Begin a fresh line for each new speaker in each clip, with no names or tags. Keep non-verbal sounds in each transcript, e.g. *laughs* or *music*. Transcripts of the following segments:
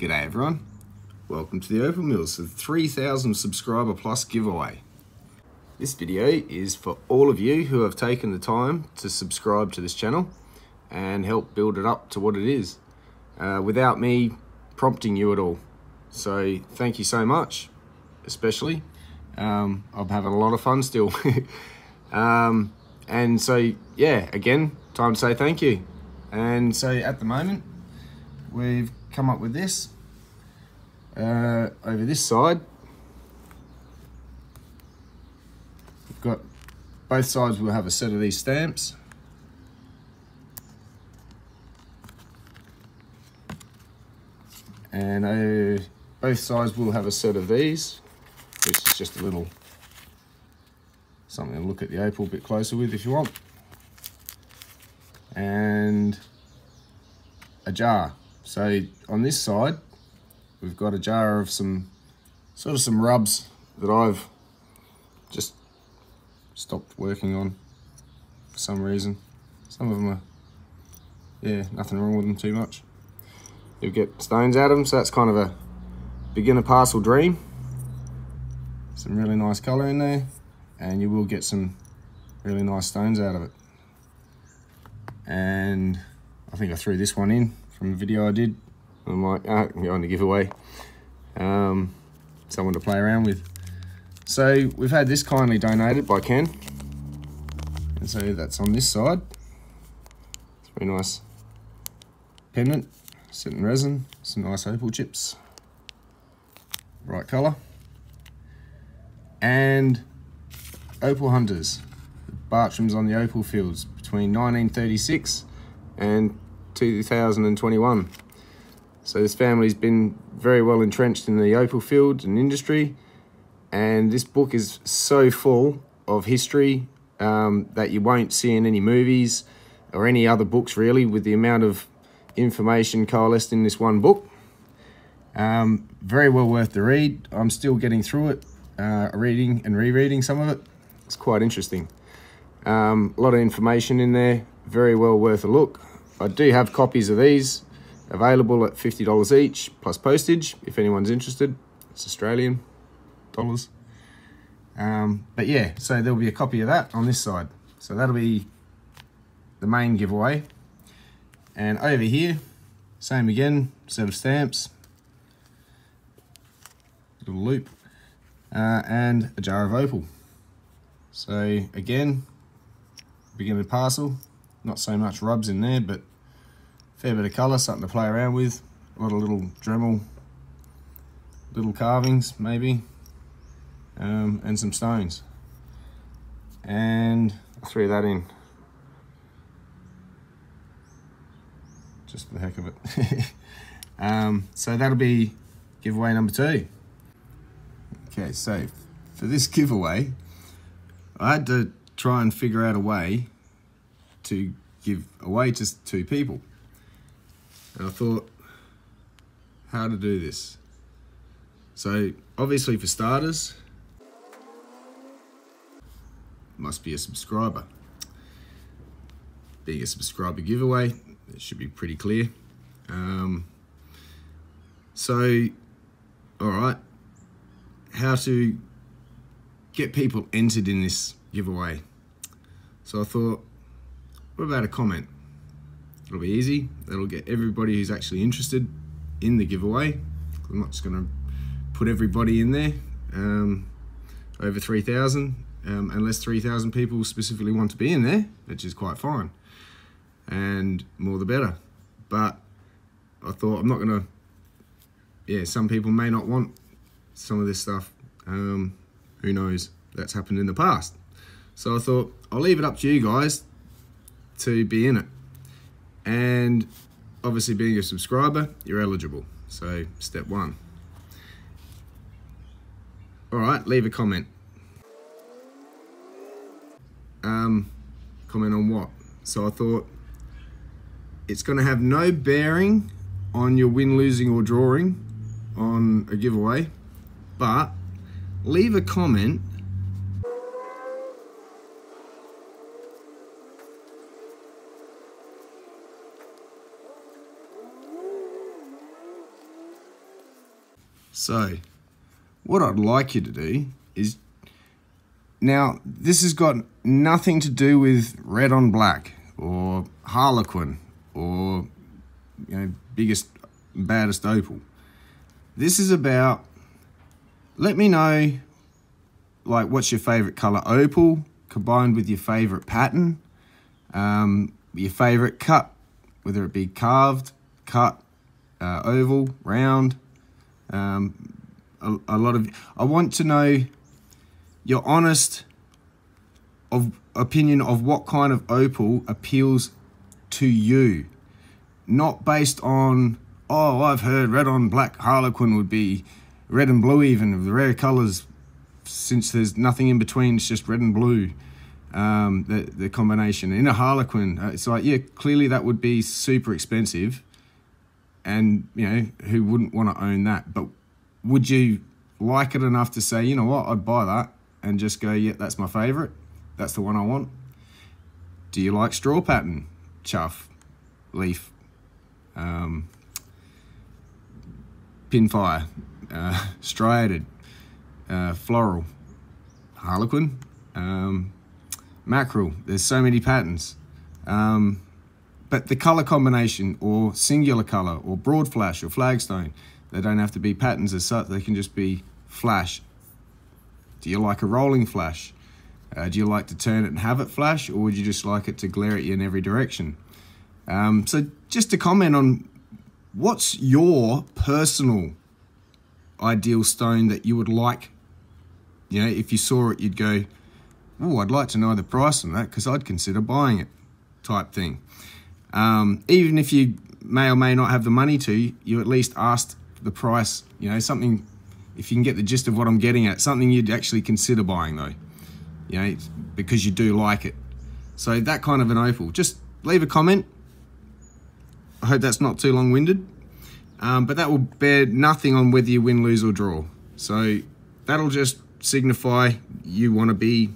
G'day everyone. Welcome to the Opal Mills, the 3000 subscriber plus giveaway. This video is for all of you who have taken the time to subscribe to this channel and help build it up to what it is uh, without me prompting you at all. So thank you so much, especially. Um, I'm having a lot of fun still. *laughs* um, and so, yeah, again, time to say thank you. And so at the moment, we've come up with this uh, over this side, we've got both sides will have a set of these stamps. And uh, both sides will have a set of these, which is just a little something to look at the opal a bit closer with if you want. And a jar. So on this side, we've got a jar of some sort of some rubs that I've just stopped working on for some reason. Some of them are, yeah, nothing wrong with them too much. You'll get stones out of them, so that's kind of a beginner parcel dream. Some really nice colour in there, and you will get some really nice stones out of it. And I think I threw this one in from a video I did I might uh, on the giveaway. Um, someone to play around with. So we've had this kindly donated by Ken. And so that's on this side. It's very nice pendant, set in resin, some nice opal chips. Right colour. And Opal Hunters. Bartram's on the opal fields between 1936 and 2021. So this family's been very well entrenched in the opal field and industry. And this book is so full of history um, that you won't see in any movies or any other books really with the amount of information coalesced in this one book. Um, very well worth the read. I'm still getting through it, uh, reading and rereading some of it. It's quite interesting. Um, a lot of information in there, very well worth a look. I do have copies of these Available at $50 each, plus postage, if anyone's interested. It's Australian dollars. Um, but yeah, so there'll be a copy of that on this side. So that'll be the main giveaway. And over here, same again, set of stamps, little loop, uh, and a jar of opal. So again, beginner parcel, not so much rubs in there, but Fair bit of colour, something to play around with. A lot of little Dremel, little carvings maybe, um, and some stones. And I threw that in. Just for the heck of it. *laughs* um, so that'll be giveaway number two. Okay, so for this giveaway, I had to try and figure out a way to give away to two people. And I thought, how to do this. So obviously for starters, must be a subscriber. Being a subscriber giveaway, it should be pretty clear. Um, so, all right, how to get people entered in this giveaway. So I thought, what about a comment? It'll be easy. That'll get everybody who's actually interested in the giveaway. I'm not just going to put everybody in there, um, over 3,000, um, unless 3,000 people specifically want to be in there, which is quite fine. And more the better. But I thought I'm not going to, yeah, some people may not want some of this stuff. Um, who knows? That's happened in the past. So I thought I'll leave it up to you guys to be in it. And obviously being a subscriber, you're eligible. So step one. All right, leave a comment. Um, comment on what? So I thought it's going to have no bearing on your win, losing or drawing on a giveaway, but leave a comment So, what I'd like you to do is now this has got nothing to do with red on black or Harlequin or you know biggest baddest opal. This is about let me know like what's your favorite color opal combined with your favorite pattern, um, your favorite cut, whether it be carved, cut, uh, oval, round. Um, a, a lot of I want to know your honest of opinion of what kind of opal appeals to you, not based on oh I've heard red on black harlequin would be red and blue even the rare colors since there's nothing in between it's just red and blue um, the the combination. In a harlequin uh, it's like yeah clearly that would be super expensive and you know who wouldn't want to own that? But would you like it enough to say you know what? I'd buy that and just go yeah that's my favorite that's the one I want. Do you like straw pattern? Chuff leaf um, pinfire uh, *laughs* striated uh, floral harlequin um, mackerel. There's so many patterns. Um, but the color combination or singular color or broad flash or flagstone, they don't have to be patterns as such, they can just be flash. Do you like a rolling flash? Uh, do you like to turn it and have it flash or would you just like it to glare at you in every direction? Um, so just to comment on what's your personal ideal stone that you would like, you know, if you saw it, you'd go, oh, I'd like to know the price on that because I'd consider buying it type thing. Um, even if you may or may not have the money to, you at least asked the price, you know, something, if you can get the gist of what I'm getting at, something you'd actually consider buying though, you know, because you do like it. So that kind of an opal, just leave a comment. I hope that's not too long-winded, um, but that will bear nothing on whether you win, lose or draw. So that'll just signify you want to be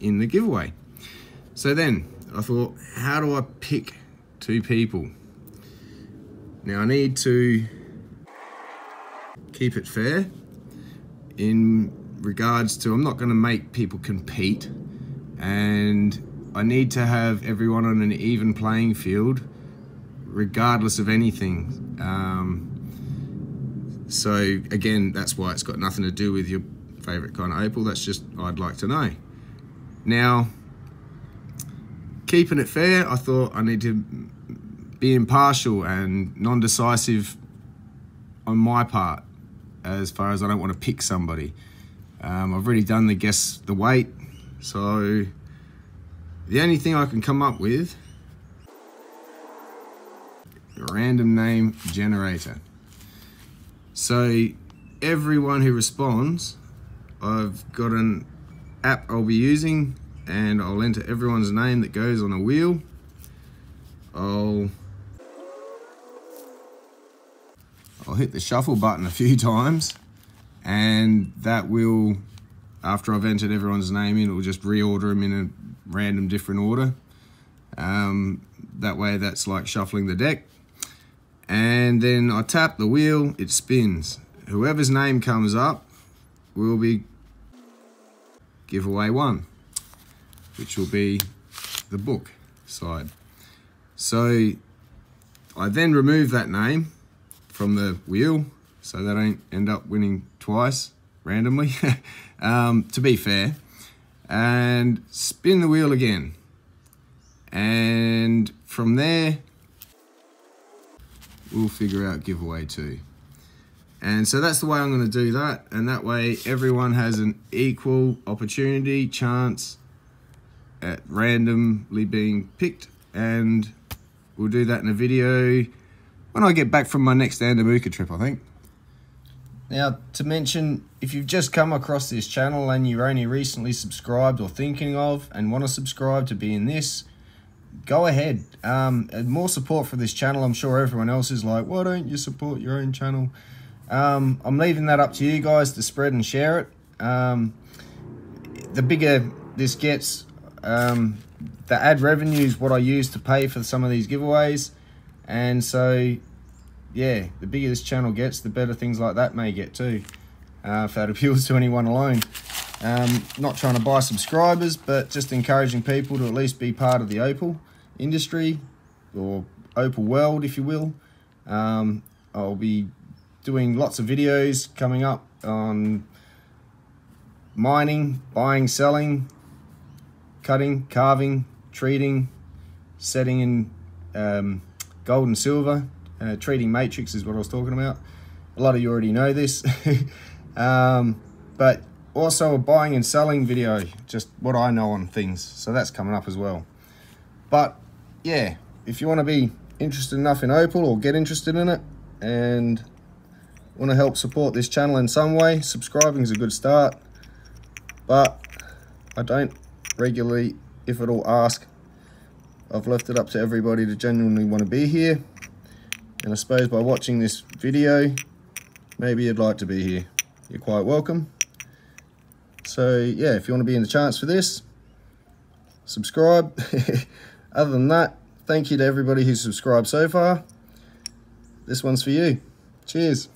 in the giveaway. So then I thought, how do I pick two people. Now I need to keep it fair in regards to I'm not going to make people compete and I need to have everyone on an even playing field regardless of anything. Um, so again, that's why it's got nothing to do with your favorite kind of opal. That's just I'd like to know. Now, keeping it fair, I thought I need to be impartial and non-decisive on my part as far as I don't want to pick somebody. Um, I've already done the guess the weight, so the only thing I can come up with random name generator. So everyone who responds, I've got an app I'll be using and I'll enter everyone's name that goes on a wheel. I'll I'll hit the shuffle button a few *laughs* times and that will, after I've entered everyone's name in, it will just reorder them in a random different order. Um, that way that's like shuffling the deck. And then I tap the wheel, it spins. Whoever's name comes up will be giveaway one, which will be the book side. So I then remove that name from the wheel so they don't end up winning twice randomly, *laughs* um, to be fair. And spin the wheel again. And from there, we'll figure out giveaway two. And so that's the way I'm going to do that. And that way everyone has an equal opportunity, chance at randomly being picked. And we'll do that in a video when I get back from my next Andamooka trip, I think. Now, to mention, if you've just come across this channel and you're only recently subscribed or thinking of and want to subscribe to be in this, go ahead. Um, more support for this channel. I'm sure everyone else is like, why don't you support your own channel? Um, I'm leaving that up to you guys to spread and share it. Um, the bigger this gets, um, the ad revenue is what I use to pay for some of these giveaways. And so yeah, the bigger this channel gets, the better things like that may get too. Uh, if that appeals to anyone alone. Um, not trying to buy subscribers, but just encouraging people to at least be part of the opal industry or opal world, if you will. Um, I'll be doing lots of videos coming up on mining, buying, selling, cutting, carving, treating, setting in um, gold and silver, uh, treating matrix is what I was talking about. A lot of you already know this. *laughs* um, but also a buying and selling video, just what I know on things. So that's coming up as well. But yeah, if you want to be interested enough in Opal or get interested in it and want to help support this channel in some way, subscribing is a good start. But I don't regularly, if at all, ask. I've left it up to everybody to genuinely want to be here. And I suppose by watching this video, maybe you'd like to be here. You're quite welcome. So yeah, if you want to be in the chance for this, subscribe. *laughs* Other than that, thank you to everybody who's subscribed so far. This one's for you. Cheers.